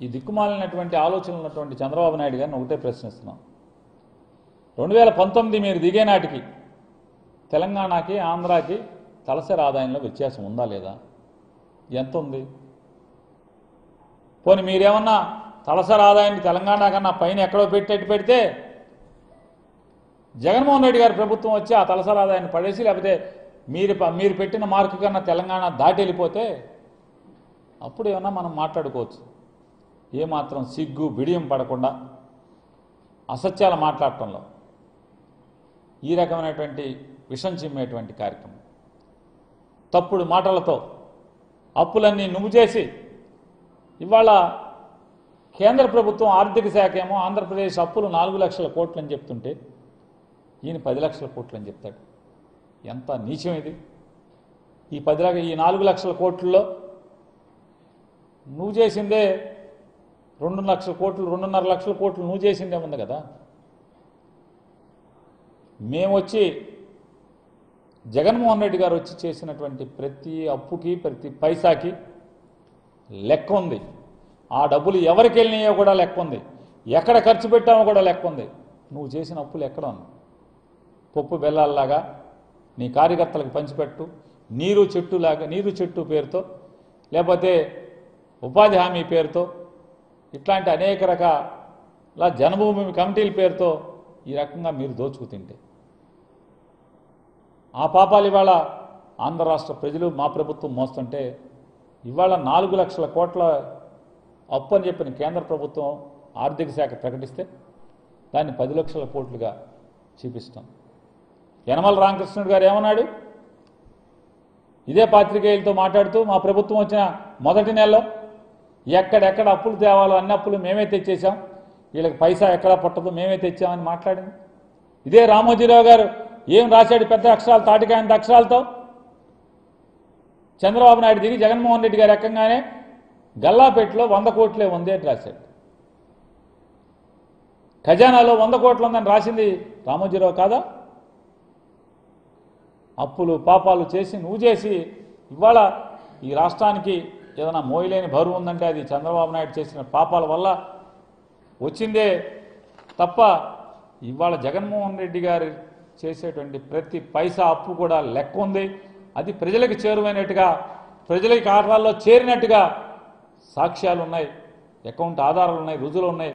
ఈ దిక్కుమాలినటువంటి ఆలోచనలు ఉన్నటువంటి చంద్రబాబు నాయుడు గారిని ఒకటే ప్రశ్నిస్తున్నాం. రెండు వేల పంతొమ్మిది మీరు దిగే నాటికి తెలంగాణకి ఆంధ్రాకి తలసరి ఆదాయంలో వ్యత్యాసం ఉందా లేదా? ఎంత ఉంది పోనీ మీరేమన్నా తలసరి ఆదాయాన్ని తెలంగాణ కన్నా పైన ఎక్కడో పెట్టేట్టు పెడితే జగన్మోహన్ రెడ్డి గారి ప్రభుత్వం వచ్చి ఆ తలసరి ఆదాయాన్ని పడేసి లేకపోతే మీరు ప- మీరు పెట్టిన మార్కు కన్నా తెలంగాణ దాటి వెళ్ళిపోతే అప్పుడు ఏమన్నా మనం మాట్లాడుకోవచ్చు. ఏమాత్రం సిగ్గు బిడియం పడకుండా అసత్యాలు మాట్లాడటంలో ఈ రకమైనటువంటి విషం చిమ్మేటువంటి కార్యక్రమం. తప్పుడు మాటలతో అప్పులన్నీ నువ్వు చేసి ఇవాళ కేంద్ర ప్రభుత్వం ఆర్థిక శాఖ ఏమో ఆంధ్రప్రదేశ్ అప్పులు నాలుగు లక్షల కోట్లు అని చెప్తుంటే ఈయన పది లక్షల కోట్లు అని చెప్తాడు. ఎంత నీచం ఇది. ఈ పది ఈ నాలుగు లక్షల కోట్లలో నువ్వు చేసిందే రెండు లక్షల కోట్లు రెండున్నర లక్షల కోట్లు నువ్వు చేసిందే ఉంది కదా? మేము వచ్చి జగన్మోహన్ రెడ్డి గారు వచ్చి చేసినటువంటి ప్రతి అప్పుకి ప్రతి పైసాకి లెక్క ఉంది. ఆ డబ్బులు ఎవరికి వెళ్ళినాయో కూడా లెక్క ఉంది. ఎక్కడ ఖర్చు పెట్టామో కూడా లెక్క ఉంది. నువ్వు చేసిన అప్పులు ఎక్కడ ఉంది పప్పు బెల్లాల్లాగా నీ కార్యకర్తలకు పంచిపెట్టు నీరు చెట్టులాగా నీరు చెట్టు పేరుతో లేకపోతే ఉపాధి హామీ పేరుతో ఇట్లాంటి అనేక రకాల జన్మభూమి కమిటీల పేరుతో ఈ రకంగా మీరు దోచుకు తింటే ఆ పాపాలు ఇవాళ ఆంధ్ర రాష్ట్ర ప్రజలు మా ప్రభుత్వం మోస్తుంటే ఇవాళ నాలుగు లక్షల కోట్ల అప్పు అని చెప్పిన కేంద్ర ప్రభుత్వం ఆర్థిక శాఖ ప్రకటిస్తే దాన్ని పది లక్షల కోట్లుగా చూపిస్తాం. యనమల రామకృష్ణుడు గారు ఏమన్నాడు? ఇదే పాత్రికేయులతో మాట్లాడుతూ మా ప్రభుత్వం వచ్చిన మొదటి నెలలో ఎక్కడెక్కడ అప్పులు తేవాలో అన్ని అప్పులు మేమే తెచ్చేసాం వీళ్ళకి పైసా ఎక్కడ పుట్టదో మేమే తెచ్చామని మాట్లాడింది. ఇదే రామోజీరావు గారు ఏం రాశాడు పెద్ద అక్షరాలు తాటికాయంత అక్షరాలతో? చంద్రబాబు నాయుడు దిగి జగన్మోహన్ రెడ్డి గారు ఎక్కంగానే గల్లాపేటలో వంద కోట్లే ఉంది అని రాశాడు. ఖజానాలో వంద కోట్లు ఉందని రాసింది రామోజీరావు కాదా? అప్పులు పాపాలు చేసి నువ్వు చేసి ఇవాళ ఈ రాష్ట్రానికి ఏదైనా మోయలేని బరువు ఉందంటే అది చంద్రబాబు నాయుడు చేసిన పాపాల వల్ల వచ్చిందే తప్ప ఇవాళ జగన్మోహన్ రెడ్డి గారు చేసేటువంటి ప్రతి పైసా అప్పు కూడా లెక్క ఉంది. అది ప్రజలకు చేరువైనట్టుగా ప్రజలకి ఖాతాల్లో చేరినట్టుగా సాక్ష్యాలు ఉన్నాయి అకౌంట్ ఆధారాలు ఉన్నాయి రుజువులు ఉన్నాయి